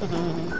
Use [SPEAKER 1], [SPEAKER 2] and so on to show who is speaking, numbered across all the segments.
[SPEAKER 1] Gracias.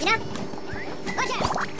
[SPEAKER 1] 你呢？我去。